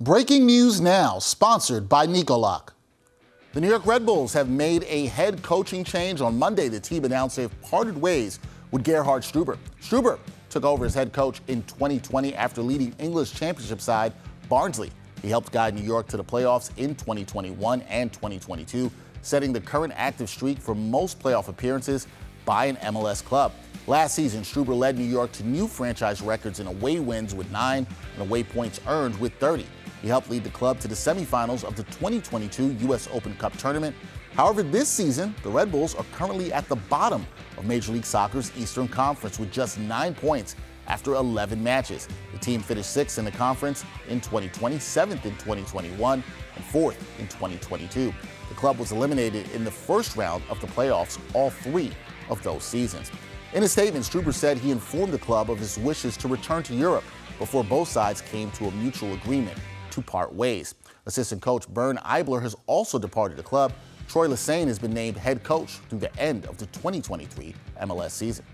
Breaking news now, sponsored by Nicolock. The New York Red Bulls have made a head coaching change. On Monday, the team announced they've parted ways with Gerhard Struber. Struber took over as head coach in 2020 after leading English championship side Barnsley. He helped guide New York to the playoffs in 2021 and 2022, setting the current active streak for most playoff appearances by an MLS club. Last season, Struber led New York to new franchise records in away wins with nine and away points earned with 30. He helped lead the club to the semifinals of the 2022 U.S. Open Cup tournament. However, this season, the Red Bulls are currently at the bottom of Major League Soccer's Eastern Conference with just nine points after 11 matches. The team finished sixth in the conference in 2020, seventh in 2021, and fourth in 2022. The club was eliminated in the first round of the playoffs all three of those seasons. In a statement, Struber said he informed the club of his wishes to return to Europe before both sides came to a mutual agreement to part ways. Assistant coach Bernd Eibler has also departed the club. Troy Lesesne has been named head coach through the end of the 2023 MLS season.